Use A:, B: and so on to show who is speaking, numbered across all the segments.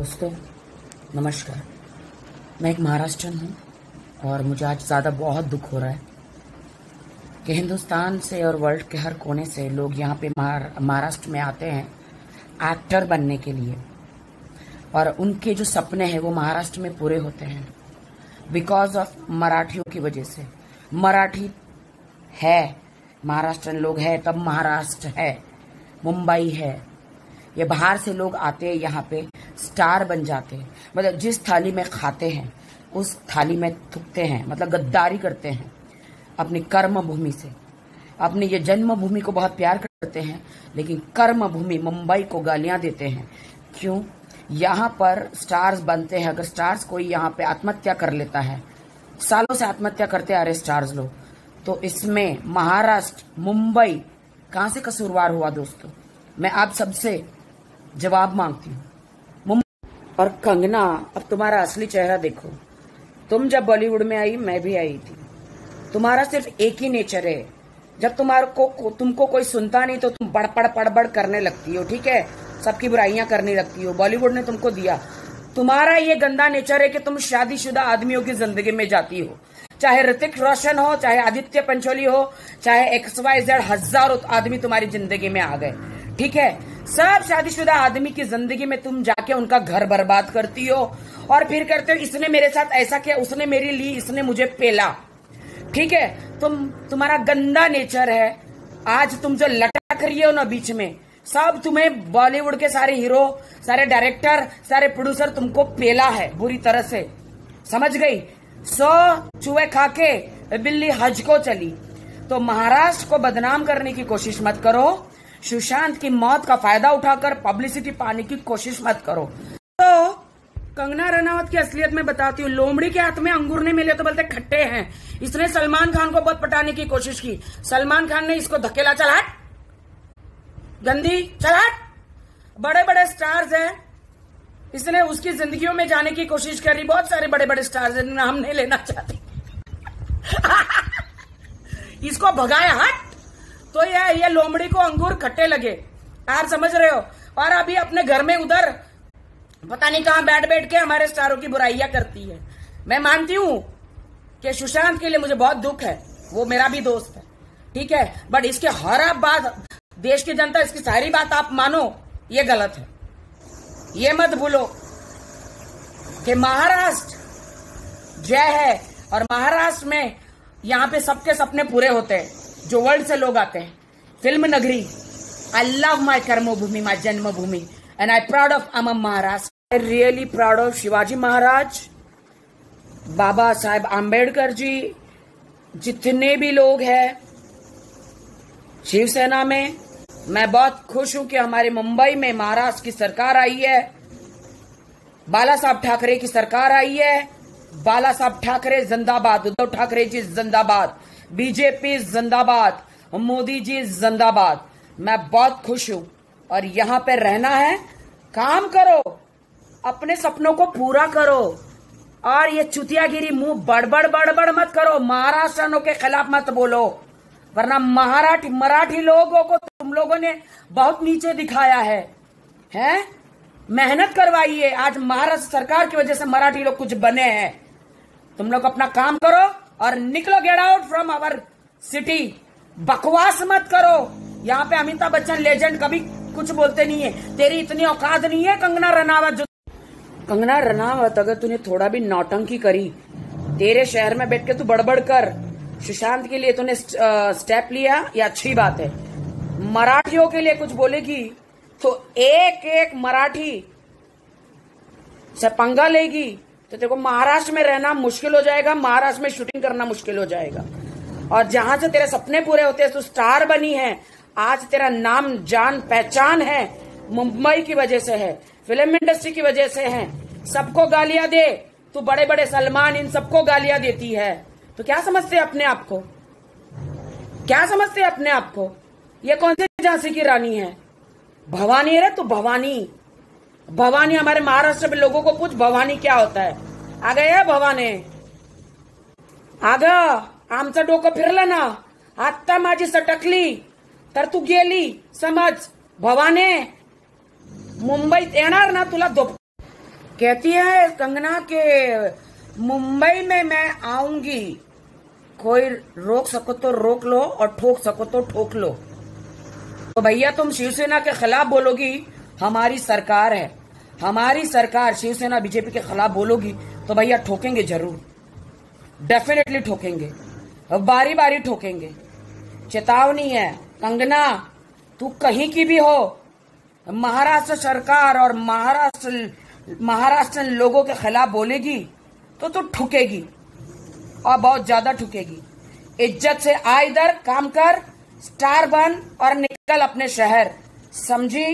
A: दोस्तों, नमस्कार। मैं एक महाराष्ट्रन हूँ और मुझे आज ज़्यादा बहुत दुख हो रहा है कि हिंदुस्तान से और वर्ल्ड के हर कोने से लोग यहाँ पे महाराष्ट्र में आते हैं एक्टर बनने के लिए। और उनके जो सपने हैं, वो महाराष्ट्र में पूरे होते हैं बिकॉज़ ऑफ़ मराठियों की वजह से। मराठी है, महाराष्ट्रन लोग है, तब महाराष्ट्र है, मुंबई है। ये बाहर से लोग आते हैं यहाँ पे स्टार बन जाते हैं। मतलब जिस थाली में खाते हैं, उस थाली में थुकते हैं मतलब गद्दारी करते हैं अपनी कर्म भूमि से। अपनी ये जन्मभूमि को बहुत प्यार करते हैं, लेकिन कर्म भूमि मुंबई को गालियाँ देते हैं। क्यों? यहाँ पर स्टार्स बनते हैं। अगर स्टार्स कोई यहाँ पे आत्महत्या कर लेता है, सालों से आत्महत्या करते आ रहे स्टार्स लोग तो इसमें महाराष्ट्र, मुंबई कहाँ से कसूरवार हुआ दोस्तों? मैं आप सबसे जवाब मांगती हूँ। और कंगना, अब तुम्हारा असली चेहरा देखो। तुम जब बॉलीवुड में आई, मैं भी आई थी। तुम्हारा सिर्फ़ एक ही नेचर है। जब तुम्हारे को तुमको कोई सुनता नहीं तो तुम बड़ पड़ पड़ बड़ करने लगती हो, ठीक है? सबकी बुराइयाँ करने लगती हो। बॉलीवुड ने तुमको दिया। तुम्हारा ये गंदा नेचर है कि तुम शादीशुदा आदमियों की ज़िंदगी में जाती हो। चाहे ऋतिक रोशन हो, चाहे आदित्य पंचोली हो, चाहे एक्स वाई जेड हज़ारों आदमी तुम्हारी ज़िंदगी में आ गए, ठीक है? सब शादीशुदा आदमी की ज़िंदगी में तुम जाके उनका घर बर्बाद करती हो और फिर करते हो, इसने मेरे साथ ऐसा किया, उसने मेरी ली इसने मुझे पेला। ठीक है? तुम, तुम्हारा गंदा नेचर है। आज तुम जो लटक रही हो ना बीच में, सब तुम्हें बॉलीवुड के सारे हीरो, सारे डायरेक्टर, सारे प्रोड्यूसर तुमको पेला है, बुरी तरह से। समझ गई? सौ, चूहे खाके, बिल्ली हज को चली। तो महाराष्ट्र को बदनाम करने की कोशिश मत करो। सुशांत की मौत का फ़ायदा उठाकर पब्लिसिटी पाने की कोशिश मत करो। तो कंगना रनावत की असलियत में बताती हूँ। लोमड़ी के हाथ में अंगूर नहीं मिले तो बोलते खट्टे हैं। इसने सलमान खान को बहुत पटाने की कोशिश की। सलमान खान ने इसको धकेला चलाट गंदी चलाट बड़े बड़े स्टार्स हैं। इसने उसकी जिंदगियों में जाने की कोशिश करी। बहुत सारे बड़े बड़े स्टार्स हैं नाम नहीं लेना चाहते। इसको भगाया, हट। तो ये ये लोमड़ी को अंगूर खट्टे लगे। आप समझ रहे हो? और अभी अपने घर में उधर, पता नहीं कहाँ बैठ बैठ के हमारे स्टारों की बुराइयाँ करती है। मैं मानती हूँ कि सुशांत के लिए मुझे बहुत दुख है। वो मेरा भी दोस्त है। ठीक है? बट इसके हर आप बात, देश की जनता, इसकी सारी बात आप मानो, ये गलत है। ये मत भूलो कि महाराष्ट्र जय है। और महाराष्ट्र में यहाँ पे सबके सपने पूरे होते हैं। जो वर्ल्ड से लोग आते हैं। फ़िल्म नगरी। आई लव माई कर्मभूमि my Janmabhoomi. And I proud of um Maharashtra I really proud of Shivaji Maharaj Baba Saheb Ambedkar ji जितने भी लोग हैं शिवसेना में, मैं बहुत खुश हूँ कि हमारे मुंबई में महाराष्ट्र की सरकार आई है, बाला साहब ठाकरे की सरकार आई है, बाला साहब ठाकरे जिंदाबाद, उद्धव ठाकरे जी जिंदाबाद। बीजेपी जिंदाबाद, मोदी जी जिंदाबाद। मैं बहुत खुश हूँ और यहाँ पे रहना है। काम करो, अपने सपनों को पूरा करो और ये चुतियागिरी मुँह बड़बड़ बड़बड़ मत करो। महाराष्ट्रनों के खिलाफ मत बोलो, वरना महाराठी, मराठी लोगों को तुम लोगों ने बहुत नीचे दिखाया है। हैं? मेहनत करवाइए। आज महाराष्ट्र सरकार की वजह से मराठी लोग कुछ बने हैं। तुम लोग अपना काम करो और निकलो get out from our city बकवास मत करो। यहाँ पे अमिताभ बच्चन लेजेंड कभी कुछ बोलते नहीं है। तेरी इतनी औकात नहीं है कंगना रनावत जो कंगना रनावत, अगर तूने थोड़ा भी नौटंकी करी, तेरे शहर में बैठ के तू बड़बड़ कर। सुशांत के लिए तूने स्टेप लिया, ये अच्छी बात है। मराठियों के लिए कुछ बोलेगी तो एक एक मराठी से पंगा लेगी। तो को महाराष्ट्र में रहना मुश्किल हो जाएगा, महाराष्ट्र में शूटिंग करना मुश्किल हो जाएगा। और जहाँ से तेरे सपने पूरे होते हैं तो स्टार बनी है। आज तेरा नाम, जान, पहचान है, मुंबई की वजह से है फ़िल्म इंडस्ट्री की वजह से है। सबको गालियाँ दे, तू बड़े बड़े सलमान, इन सबको गालियाँ देती है। तो क्या समझते अपने आप को? क्या समझते अपने आप को? ये कौन सी झांसी की रानी है? भवानी है रे, तू भवानी। भवानी, हमारे महाराष्ट्र में लोगों को पूछ, भवानी क्या होता है? आ गया भवाने? आग आमचं डोकं फिरलं ना। आत्ता माझी सटकली, तर तू गेली, समज. भवाने, मुंबईत येणार ना, तुला दो कहती है, कंगना, के मुंबई में मैं आऊँगी। कोई रोक सको तो रोक लो, और ठोक सको तो ठोक लो। तो भैया, तुम शिवसेना के खिलाफ बोलोगी, हमारी सरकार है। हमारी सरकार शिवसेना बीजेपी के खिलाफ बोलोगी तो भैया ठोकेंगे ज़रूर। डेफिनेटली ठोकेंगे। बारी बारी ठोकेंगे। चेतावनी है, कंगना, तू कहीं की भी हो, महाराष्ट्र सरकार और महाराष्ट्र महाराष्ट्र लोगों के खिलाफ बोलेगी तो तू ठुकेगी और बहुत ज़्यादा ठुकेगी। इज़्ज़त से आ इधर, काम कर, स्टार बन और निकल अपने शहर। समझी?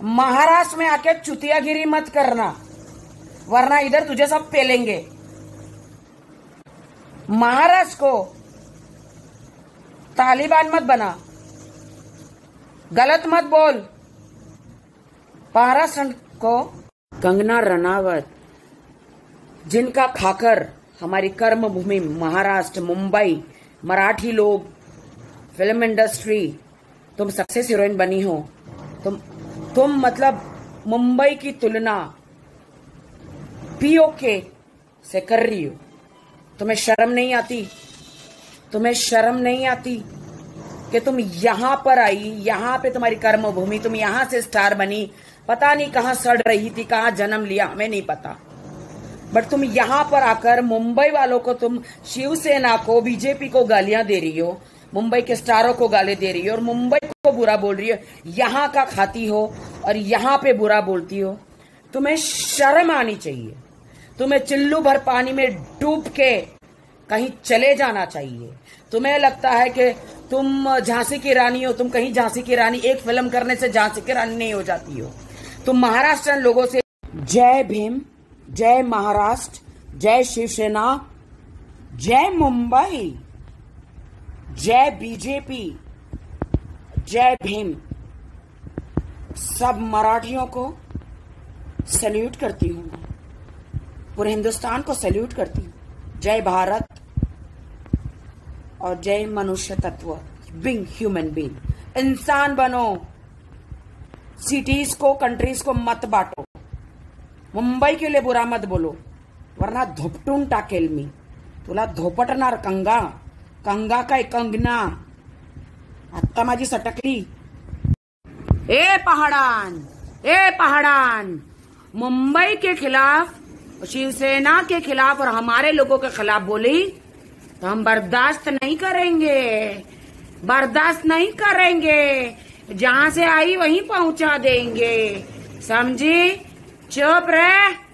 A: महाराष्ट्र में आके चुतियागिरी मत करना, वरना इधर तुझे सब पेलेंगे। महाराष्ट्र को तालिबान मत बना, गलत मत बोल। महाराष्ट्र को कंगना रनावत जिनका खाकर हमारी कर्म भूमि महाराष्ट्र, मुंबई, मराठी लोग, फ़िल्म इंडस्ट्री, तुम सक्सेस हीरोइन बनी हो, तुम तुम मतलब मुंबई की तुलना पीओके से कर रही हो। तुम्हें शर्म नहीं आती? तुम्हें शर्म नहीं आती कि तुम यहाँ पर आई, यहाँ पे तुम्हारी कर्म भूमि तुम यहाँ से स्टार बनी, पता नहीं कहाँ सड़ रही थी, कहाँ जन्म लिया, हमें नहीं पता। बट तुम यहाँ पर आकर मुंबई वालों को, तुम शिवसेना को, बीजेपी को गालियाँ दे रही हो, मुंबई के स्टारों को गाली दे रही हो, और मुंबई को बुरा बोल रही हो, यहाँ का खाती हो और यहाँ पे बुरा बोलती हो, तुम्हें शर्म आनी चाहिए। तुम्हें चिल्लू भर पानी में डूब के कहीं चले जाना चाहिए। तुम्हें लगता है कि तुम झांसी की रानी हो, तुम कहीं झांसी की रानी, एक फ़िल्म करने से झांसी की रानी नहीं हो जाती हो। तुम महाराष्ट्र लोगों से जय भीम, जय महाराष्ट्र, जय शिवसेना, जय मुंबई, जय बीजेपी। जय भीम। सब मराठियों को सल्यूट करती हूँ पूरे हिंदुस्तान को सल्यूट करती हूँ। जय भारत और जय मनुष्य तत्व बिंग ह्यूमन बींग इंसान बनो। सिटीज़ को कंट्रीज़ को मत बांटो। मुंबई के लिए बुरा मत बोलो, वरना धोपटून टाकेल मी तुला धोपटणार कंगा। कंगा काय कंगना। आत्ता माझी सटकली. ए पहाड़ान ए पहाड़ान, मुंबई के खिलाफ, शिवसेना के खिलाफ और हमारे लोगों के खिलाफ बोली तो हम बर्दाश्त नहीं करेंगे, बर्दाश्त नहीं करेंगे, जहाँ से आई वहीं पहुँचा देंगे। समझी? चुप रहे।